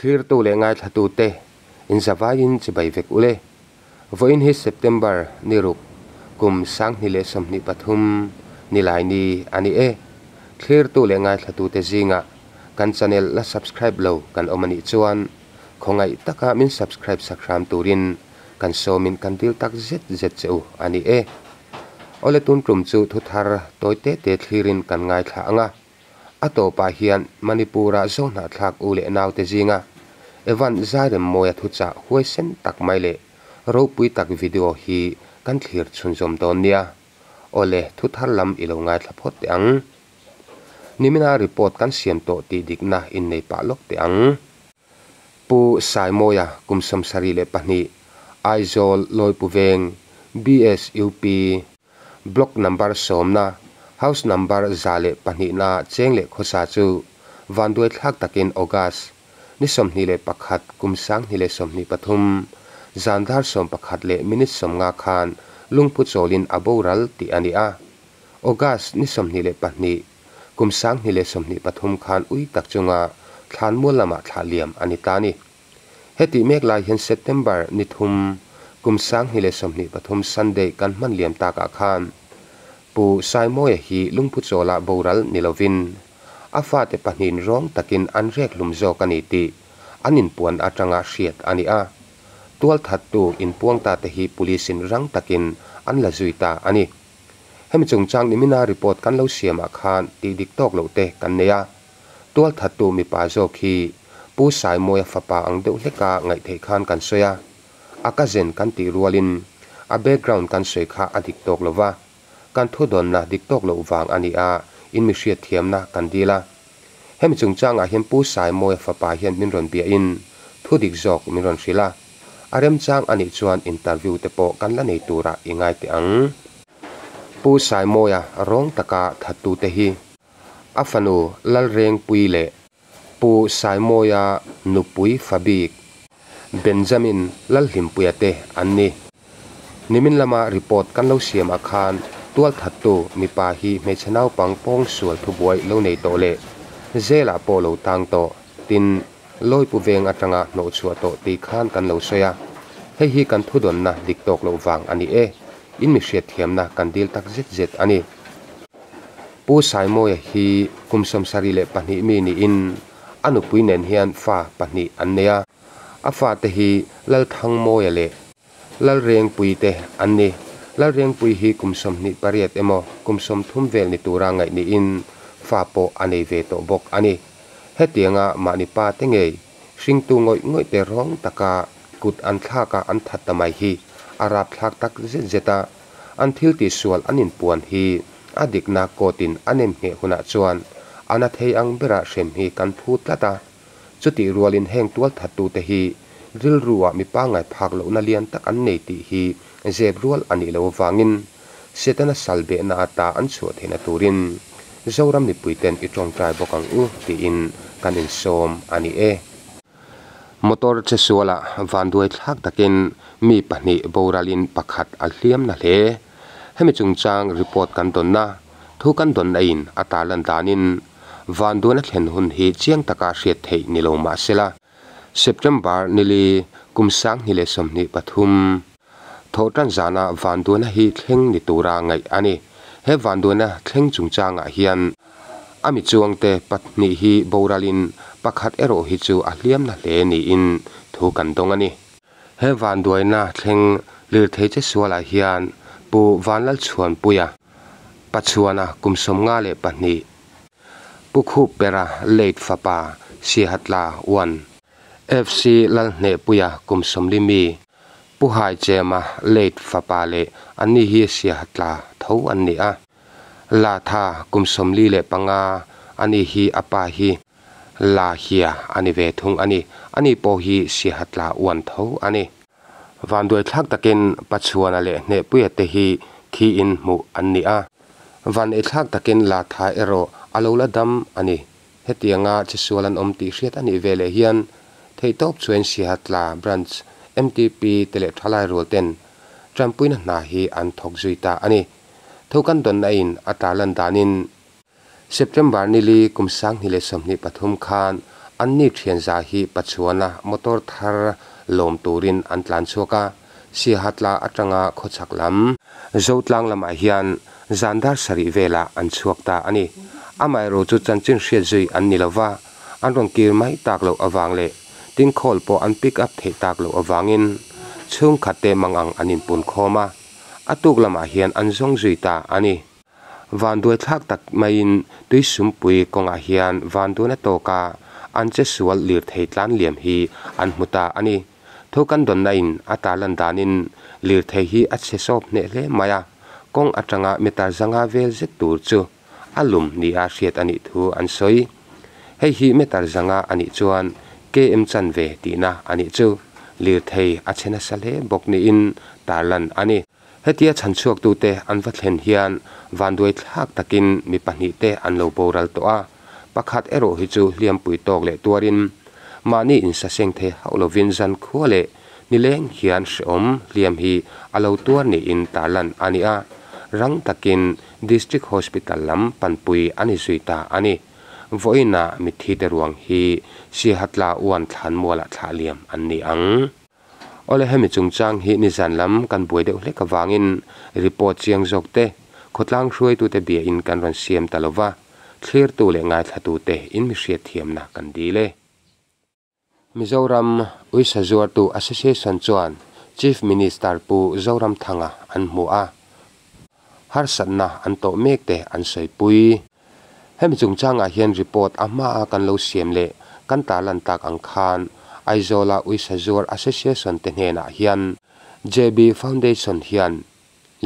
clear tu le ngai thatu te. In zavain chi bai vek ule. Voin hi september ni ruk kum sang ni le som ni pathum, ni lai ni ani e. Clear tu le ngai thatu te zinga. Kan channel la subscribe lo, kan omani chuan. Khongai taka min subscribe sakram turin. Kan so min kan dil tak zet zet cheu ani e. Ole tun trum chu thu thar toy te te thlirin kan ngai thla anga. Ato pa hian manipura zona thlak ule naw te zinga evan zairem moya thu cha huai sen tak mai le ro pui tak video hi kan thlir chhun zom don nia, ole thu thar lam ilo ngai thla phot te ang. Nimina report kan siam to ti dikna in nei pa lok te ang. Pu sai moya kum sam sari le pahni aizol loi pu veng bsup block number somna house number zale pahni na chengle khosa chu vanduai thak takin august นิสสมนีเลปักขัดกุมสังนีเลสมนิปทุมจันทร์สมปักขัดเลมินิสสมงาคานลุงพุทโซลินอโบรัลติอันดีอาออกัสนิสสมนีเลปันีกุมสังนีเลสมนิปทุมคานอุยตักจงาทานมัวละมาทาเลียมอันิตานีเฮติเมกลายเห็นเซตเทมเบอร์นิทุมกุมสังนีเลสมนิปทุมซันเดย์กันมันเลียมตากาคานปูไซโมยอฮีลุงพุทโซลาโบรัลนิลวิน nilovin afa te panin rong takin an rek lum zo kani ti anin puan atanga hriat ani a tual that tu in puang ta te hi polisin rang takin an la zuita ani hem chung chang ni mina report kan lo siama khan ti dik tok lo te kan neya tual that tu mi pa zo khi pu sai moe fa pa ang deuh hleka ngai thei khan kan soya aka zen kan ti rualin a background kan soi kha adik tok lova kan thu don na dik tok lo wang ani a in mi hriat thiam na kan dila hem chung chang ah a hem pu sai moi fa pa hian min ron bia in. Thu dik jok min ron hrila. Arem chang ani chuan interview te po kan la nei tura ah ingai te ang. Pu sai moya rong taka thatu te hi. Afanu lal reng pui le pu sai moya nupui fabik benjamin lalhlim puyate anni nimin lama report kan lo siam akhan tual thattu mi pa hi me chanau pang pong sual thu buai lo nei to le. Zela po lo tang to. Tin loi pu veng atanga no chua to ti khan kan lo soya. He hi kan thu don na dik tok lo wang ani e. In mi hriat thiam na kan dil tak zet zet ani. Pu sai mo e hi kumsom sari le pani mi ni in. Anu puinen hian fa pani anneya afa te hi lal thang mo ya le. Lal reng pui te anni lal reng pui hi kumsom ni pariat emo kumsom thum vel ni tura ngai ni in fa po ane ve to bok ani hetianga mani pa te ngei sing tu ngoi ngoi te rong taka kut an thla ka an that tamai hi arap thak tak zet zeta an thil ti sual anin puan hi adik na kotin anem he huna chuan ana thei ang bera shem hi kan phut lata chuti rualin heng tual thatu te hi ril ruwa mi pa ngai phak lo na lian tak an nei ti hi. Zeb rual ani lo wangin setana salbe na ata an chu thena turin. Zoram ni puiten i tong trai bokang u ti in. Kanin som ani e. Motor che suala van duai thak takin. Mi pahni boralin pakhat al hliam na le. Hemi chungchang report kan don na. Thu kan don na in atalan danin van duan a thlen hun hi chiang taka hriat thei ni lo ma sela. September nili kumsang ni le som ni pathum. Tho tan jana van na hi thleng ni tura ngai ani. He van na thleng chung changa hian. Ami chuang te patni hi boralin pakhat ero hi chu a hliam na hle ni in. Thu kan dong ani. He van duaina thleng lir thei che suala hian. Pu vanlal chuan puya pachuana kumsom nga le pahni pukhu pera late fapa si hatla one fc lal ne puya kum somlimi puhai chema late fapa le, ani hi si hatla tho anni a. La tha kum somli le panga ani hi apa hi. La hia ani ve thung ani ani po hi si hatla wan tho ani. Van doi thak takin pachuan ale ne puya te hi thi in mu anni a. Van e thak takin la tha ero alola dam ani. Hetianga chisualan omti hriat ani vele hian thei top chuen si hatla branch mtp tele thalai rol ten trampuina na hi an thok zuita ani thokan don na in atalan danin september nili kumsang hile somni pathum khan, an ni thian za hi pachuana motor thar lom turin an tlan chuaka si hatla atanga khochak lam. Zotlang lama hian zandar sari vela an chuakta ani amai ro chu chanchin hriat zui an nilawa an rong kir mai tak lo awang le tin khol po an pick up thei tak lo awangin. Chung khate mangang anin pun khoma. Atuk lama hian an zong zui ta ani. Van duai thak tak main tui sum pui konga hian van du na to ka. An che sual lir thei tlan liam hi an muta ani. Thokan don nain atalan danin lir thei hi a che sop ne le maya. Kong atanga metar zanga vel zet tur chu. Alum ni a hriat ani thu an soi. Hei hi metar zanga ani chuan ke em chan ve ti na ani chu. Lir thei a chena sale bok ni in tarlan ani. Hetia chan chuak tu te an va thlen hian. Van duai thak takin mi pahni te an lo boral to a pakhat ero hi chu liam pui tok le tuarin. Mani in sa seng the haulo vin zan khuale ni leng hian shom liam hi alo tuar ni in tarlan ani a. Rang takin district hospital lam panpui ani suita ani voina mi thi te ruang hi, si hatla uan thlan mola thaliam an ni ang. Ole hemi chungchang hi ni zan lam kan buai deuh hlek awangin report chiang jok te khotlang hruai tu te bia in kan ron siam talova clear tu le ngai thatu te in mi hriat thiam na kan di le. Mizoram uisa zuar tu association chuan, chief minister pu zoram thanga an mu a. Har sanna an to mek te an sei pui. Hemi chungchanga hian report ama kan lo siam le kan ta lan tak ang khan aizola uisazur association te hena hian jb foundation hian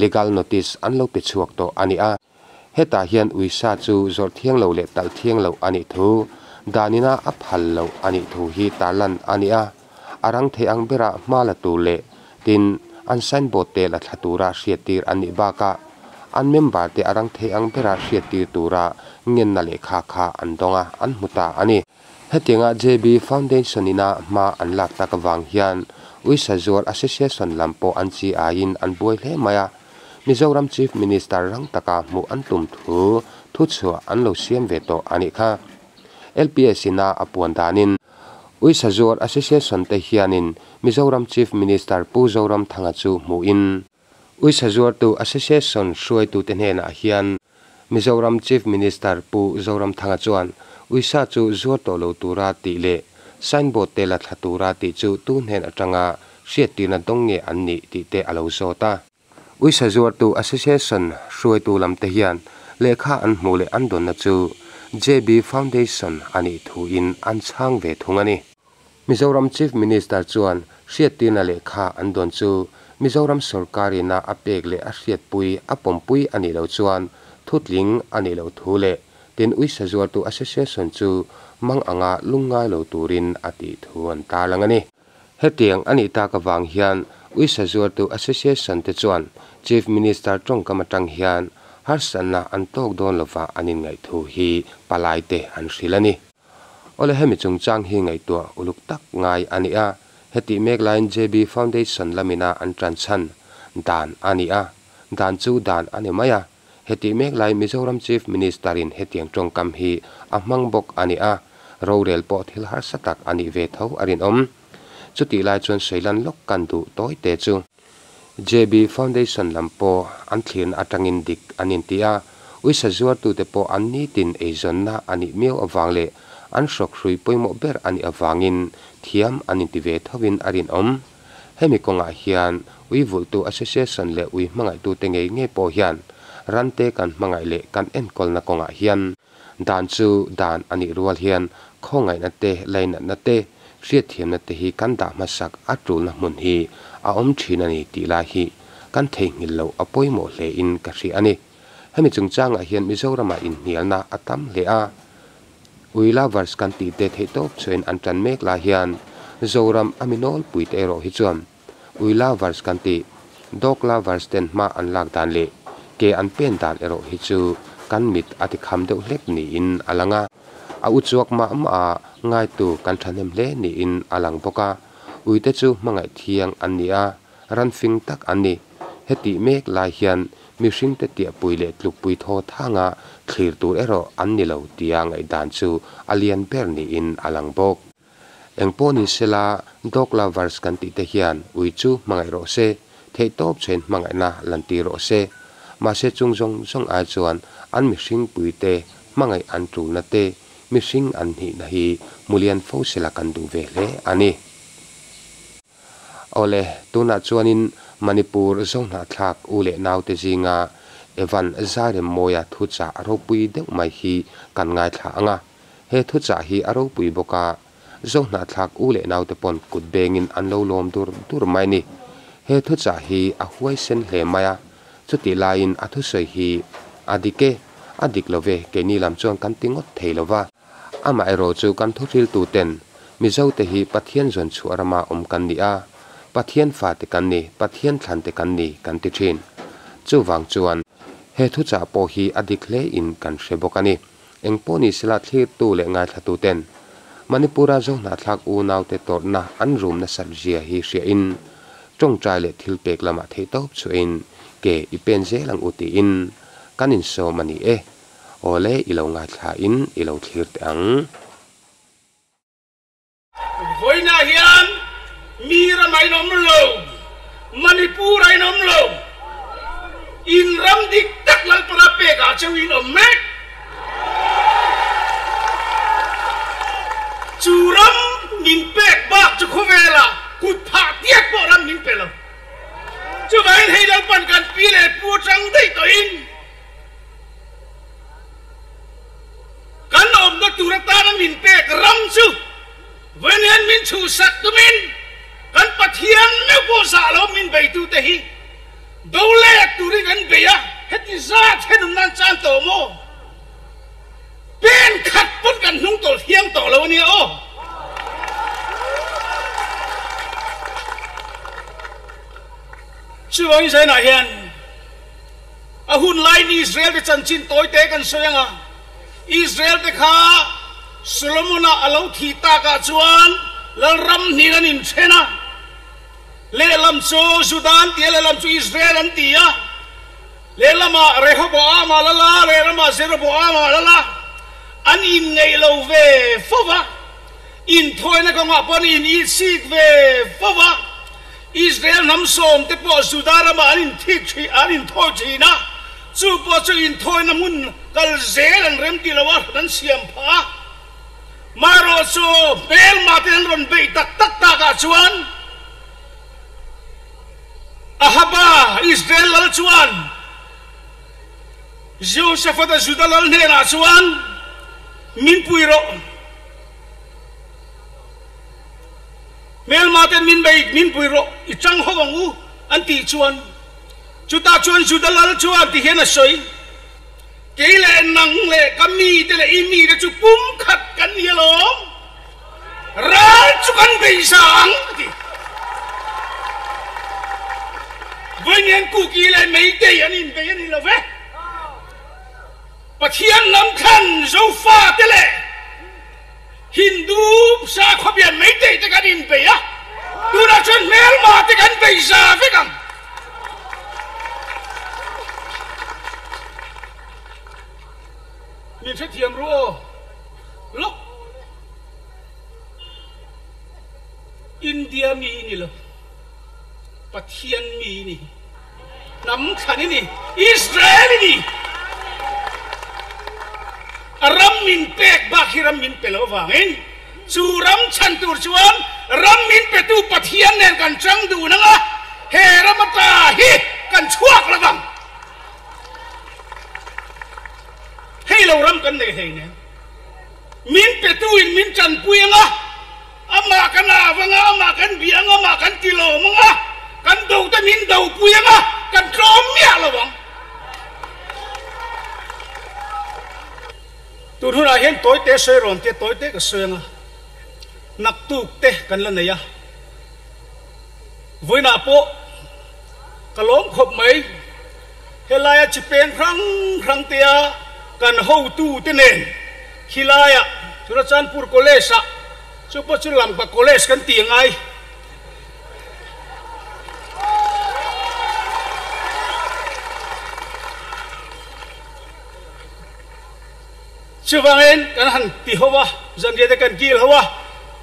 legal notice an lo pe chuak to ani a heta hian uisa chu zor thiang lo le tal thiang lo ani thu danina a phal lo ani thu hi talan ani a arang the ang bera mala tu le tin an sign board te la thatura hriatir ani ba ka an member te arang the ang bera hriatir tura ngen na le kha kha an donga an muta ani hetinga JB Foundation ina ma an lak tak wang hian. Uisa zuar association lampo an chi ain an buai hle maya Mizoram Chief Minister rang taka mu an tum thu thu chu an lo siam ve to ani kha. LPS ina apuan danin uisa zuar association te hianin Mizoram Chief Minister Pu Zoram thanga chu mu in. ui sazuar tu association shuai tu ten hena hian mizoram chief minister pu zoram thanga chuan uisa chu zuar to lo tura ti le. Signboard te la thla ti chu tu nen atanga hriat ti na dong nge an ni ti te alo zo ta. Ui sazuar tu association shuai tu lam te hian lekha an mu le an don na chu. JB Foundation ani thu in an chang ve thungani Mizoram chief minister chuan hriat ti na lekha an don chu. Mizoram sarkari na apek le asiat pui apom pui ani lo chuan thutling ani lo thu le tin ui sazuar tu association chu mang anga lungai lo turin ati thuan ta langani hetiang ani ta ka wang hian ui sazuar tu association te chuan chief minister tong kamatang hian harsana antok don lova anin ngai thu hi palai te an shilani ole hemi chung chang hi ngai to uluk tak ngai ani ania heti mek line jb foundation lamina an transan dan Ania, dan chu dan ani maya heti mek lai mizoram chief minister in hetiang tong kam hi amang bok ani a ro rel po thil har satak ani ve tho arin om. Chuti lai chuan seilan lok kan du toy te chu. Jb foundation lampo an thlin atangin dik anin tia uisa zuar tu te po an ni tin e zon na ani miau awang le an shok hrui poimo ber ani awangin thiam anin ti ve thawin arin om. Hemi konga hian ui vul tu association le ui mangai tu te ngei nge po hian. Rante kan mangai le kan en kol na konga hian. Dan chu dan ani rual hian khongai na te lain na te. Ria thiam na te hi kan da ma sak atul na mun hi. A om thin ani ti la hi. Kan thei ngil lo apoi mo le in ka ri ani. Hemi chung chang a hian mizoram a in hial na atam le a. uila vers kan ti te thei top chen an tan mek la hian zoram aminol puite ro hi chuan uila vers kan ti dokla vers ten ma an lak dan le ke an pen dan ero hi chu kan mit ati kham deuh hlek ni in alanga a u chuak ma ma ngai tu kan thanem le ni in alang boka uite chu mangai thiang an nia ran fing tak an ni heti mek lai hian mi hring te tia pui le tluk pui tho thanga thlir tur ero an ni lo tia ngai dan chu alian ber ni in alang bok engpo ni sela dokla vars kan ti te hian ui chu mangai ro se thei top chen mangai na lan ti ro se ma se chung jong song a chuan, an mi hring pui te mangai an tru na te mi hring an hi na hi, mulian fo sela kan du ve le ani. Ole, tuna chuanin manipur zong na thak ule nau te zinga evan zare moya thu cha ro pui de mai hi kan ngai tha anga. He thu cha hi aro pui boka. Zo na thak ule nau te pon kut bengin an lo lom dur dur mai ni. He thu cha hi a huai sen hle maya. Chuti lain a thu sei hi. Adike adik love ke ni lam chuang kan tingot theilowa ama ero chu kan thu ril tu ten. Mi zo te hi pathian zon chu arama om kan ni a. Pathian fa te kan ni. Pathian thlan te kan ni kan ti thin. Chu wang chuan he thu cha po hi adik le in kan hre bawk ani engpawni sila thlir tu le ngai thlatu ten manipura zawhna thlak u naute tawrhna an roomna sat zia hi hria in tawngṭai leh thil pek lamah thei tawp chu in ke i pen zelang u ti in kan in sawm ani e aw le i lo ngai thla in i lo thlir te ang voina hian mi ramai nom lo manipur ai nom lo in ram dik tak lal para pe ga chu in om mek chu ram min pek bak chu khovela kut pha tiek bo ram min pelo chu vain hei dal pan kan pi le pu chang dei to in kan om na tu ra ta na min pek ram chu ven hen min chu sak tu min kan pathian me ko sa lo min bei tu te hi đâu lẽ tụi đi gần bia hết đi ra thế đừng nan chan tổ mô bên khát bất gần hung tổ thiêng tổ lâu nè ô sư ông sẽ nói hiền à hun lai ni Israel để chân chín tối tế gần soi à Israel để khá Solomon alo thi ta cả chuan lal ram ni lan in thena le lam sudan ti le lam israel an ti ya le lama rehoboam la la le lama an in ngei lo ve fova. In thoi na ko nga pon in i sik ve fova. Israel nam som te po sudara ma an in thi chi an in thoi na. Chu po chu in thoi na mun kal zel an rem ti lawa dan siam pha. Maro chu bel ma ron be tak tak chuan Josephat a Judah lal ne na chuan min puiro mel ma ten min bei min puiro i chang ho wang u an ti chuan. Chu ta chuan Judah lal chuan ti hen a soi ke le nang le kami te le imi de chu pum khat kan ra chu kan sang. ti với nhân cụ kỳ lại mấy tỷ anh in về anh in là về và thiên lâm khăn dấu pha thế lệ Hindu sa khó biển mấy tỷ thì anh in về á tu đã chân mèo mà thì anh về ra với cầm mình sẽ thiềm rùa lúc India mi ni lo ปะเทีย นมีนี่น้ำขันนี่อิสราเอลนี่รัมมินเป็กบาคิรัมมินเปลวางินสูรัมชันตูชวนรัมมินเปตูปะเทียนเนนกันจังดูนังอะเฮรามตาฮิกันชวกระวังให้เรารัมกันเลยเฮเนี่ยมินเปตูอินมินจันปุยงะอามากันอาวังอามากันเบียงอามากันกิโลมังอะ kan đầu ta min đầu puya nga thu na hian toy te soi ron te toy te ka soi nga nak tu te kan la nei ya voi na po cái lom khop mai helaya chi pen rang rang te ya kan ho tu te nen khilaya chura chanpur college sa chu po chu lam pa college kan ti ai. Chu wang en kan han ti hoa zan ge kan gil hoa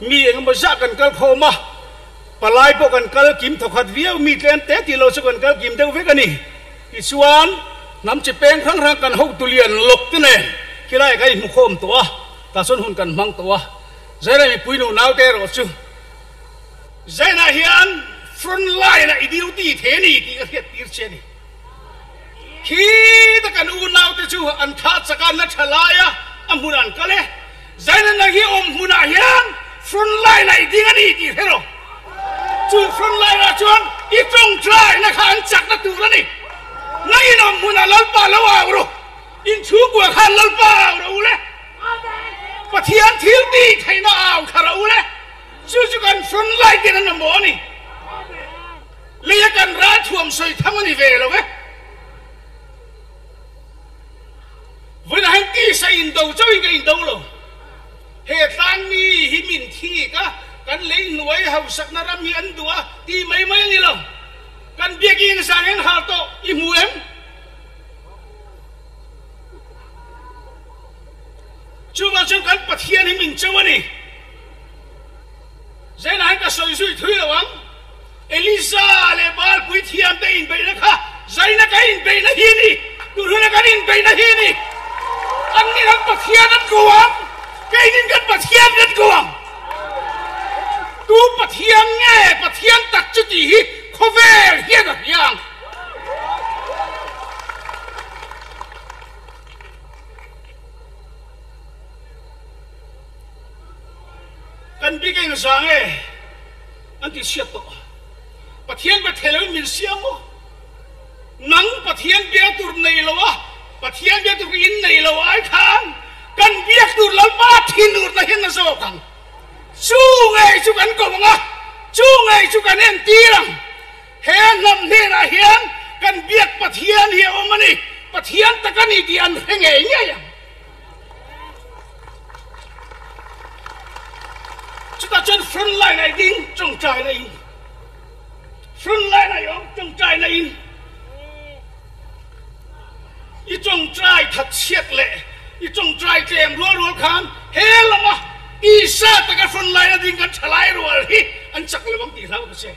mi eng ma za kan kal kho ma palai po kan kal kim thokhat viau mi tlen te ti lo chu kan kal kim deu ve kan ni i chuan nam khăng peng khang rang kan ho tulian lok te ne kilai kai mu khom to ta son hun kan mang to giờ này mi pui nu nau te ro chu zai na hian front line là idiu ti the ni ti ka hiat tir che ni khi ta cần u nau te chu an tha chakan na thalaya amunan kale zai na na hi om huna hian front line đi ngay đi ti the ro chu front line na chuan i trong trai na khan chak na tu ra ni na in om huna lal pa lo wa ro in chu kwa khan lal pa ro le pathian đi ti thaina aw khara u le chu chu kan front line ke na mo ni le cần ra thuam soi thang về ve lo với là hắn ti sa in đầu cho cái in đầu lo hệ tang mi hi min thi cả cần lấy nuôi hậu sắc na ram mi ăn đùa ti mấy mấy ni lo kan bia ki sang en ha to im mu em. Chú mà chú kan hiền hi min chawa ni là hắn cả soi sui thui là vắng. Elisa le bar quý thiam đây in bei na kha. Zai na cái in bei na hi ni tu na cái in bei na hi ni đi ăn bạc thiên ăn cuồng cái đi ăn bạc thiên ăn cuồng tu bạc thiên nghe bạc thiên tắc chút gì khó về hiện được yang kan bi cái sang e an ti siat to bạc thiên bạc thiên min siam mo nang bạc thiên bia tur nei lo wa bà thiên biết tụi in này là ai khan kan biak tu là hiện là sao thằng chú ngày so cần cổ ngai chú ngày chú cần em tí chu kan en ti là he cần biết na thiên hiểu mà pathian hi thiên ta cần đi đi an henge ngày ya chúng ta chân front line này đi trong trại này. Front line này ông trong trại này. อีจงใจถัดเชียดเละอีจงใจเจมรัวรัวคานเฮลมาอีซาตะกันฝนไหลนะดิ่งกันฉลายรัวฮีอันจักเลยบางตีเราก็เช่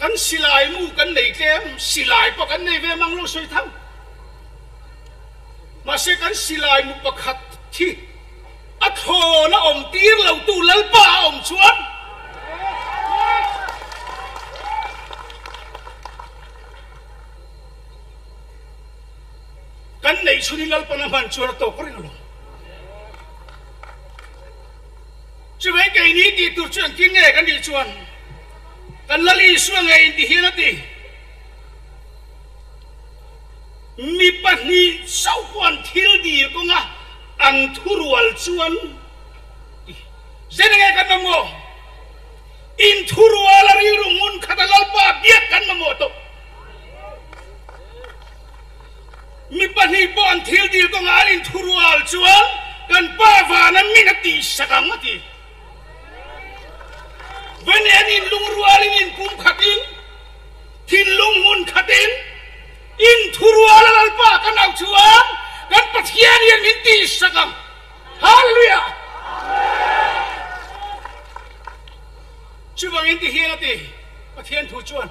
กันสิลายมู่กันไนเจมสิลายปะกันในเวมังลูกสวยทั้งมาเสกันสิลายมุปขัดที่อโทนะอมตีรเราตูเล่ป้าอมชวน ko rin lo chu ve ke ni ti tu kan di chuan kan lali suang in di hina ti mi pa ni sau kwan thil di ko nga ang thurual chuan zene nge mo in thurual ari rungun khatalal pa biak kan mo mi pahnih pawh an thil dil kawngah an in thurual chuan kan pa van an min a tih sakang a ti vene an in lungrual in in pum khat in thin lung mun khat in in thurual an al pa kan au chuan kan pathian ian min tih sakang hallelujah chuwang in ti hian a ti pathian thu chuan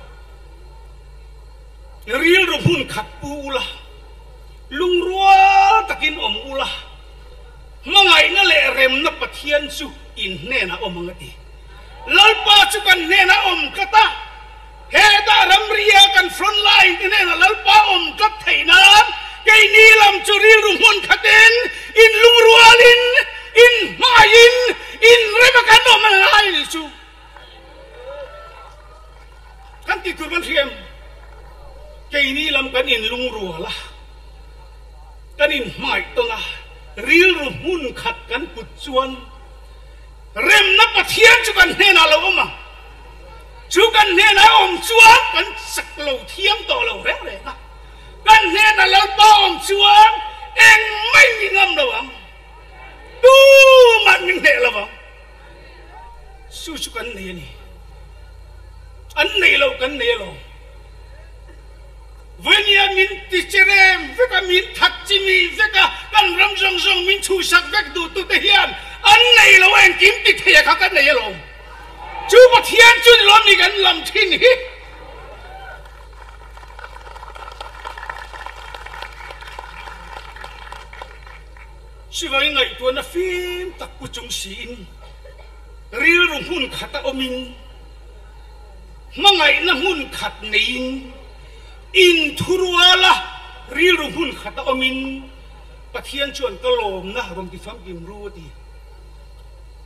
ril rum hun khat pu ulah ลุงรัวตะกินอมอุลาเมื่ไงนั่นและเร็มนับปะเทียนสุอินเน่นะอมมังตีลัลปาสุกันเน่นะอมกตาเฮตารำเรียกันฟรอนไลน์เน่นะลัลปาอมกัตไทนันไกนีลำจุรีรุมุนขัดเอนอินลุงรัวลินอินมาอินอินเรมกันอมมันไลสุกันติดตัวมันเทียมไกนีลำกันอินลุงรัวละ kanin mai tonga. Ril ru mun khat kan put chuan. Rem na pathian chu kan hena lo ma chu kan hena om chuan kan sak lo thiam to lo re re na kan hena lo pa om chuan, eng mai ni ngam lo ang. Tu man ni ne lo su chu kan ne ni. An nei lo, kan ne lo venia min ti cherem veka min that chi mi veka kan ram jong jong min thu sak vek du tu te hian an nei lo en kim ti the kha kan nei lo chu pa thian chu lo mi kan lam thin hi Sivay ngay tuan na phim tak puchung siin Ril rung hun khata omin Mangay na hun khat nein In thuruala Ril rung hun khata omin. Pathian chuan kalom na rom ti fam kim ru ti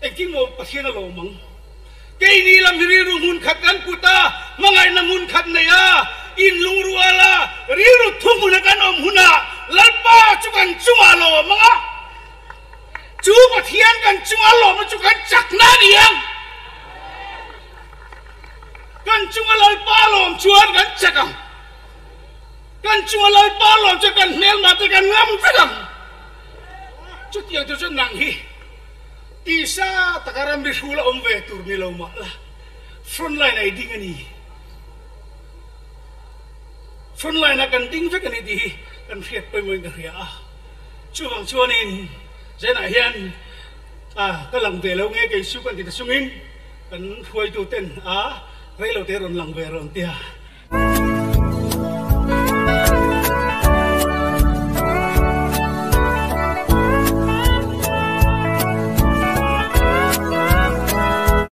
Ek ti mo lo mang ke ni lam ril rung hun khat kan puta Mangay na hun khat neya In lung ruala Ril rung thung hun kan om huna Lalpa chukan chumalo mga mà cần chú lời không cho cần nén cho cần ngâm cho nặng hi đi xa ta cả ram đi khu là ông về tụi mi lâu là front line này đi cái gì front line là cần tính với cần đi. Cần phiệt bây mình cần gì à chúa bằng chúa anh sẽ lại hiền. À cái lòng về lâu nghe cái suy quan thì ta suy nghĩ, cần huai tu tên à vậy lâu thế rồi lòng về rồi tia.